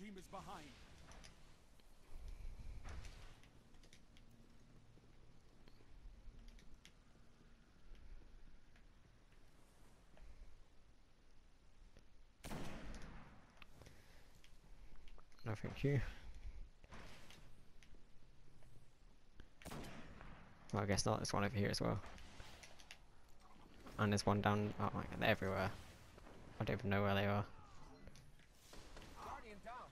team is behind. No, thank you. Well, I guess not. There's one over here as well. And there's one down. Oh my god, they're everywhere. I don't even know where they are. Guardian down.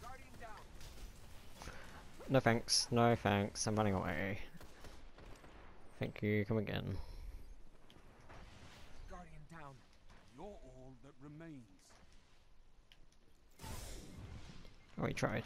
Guardian down. No thanks. No thanks. I'm running away. Thank you. Come again. Guardian down. You're all that remains. Oh, he tried.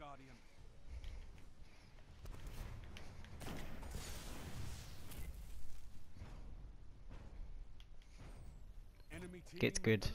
Guardian. Gets good.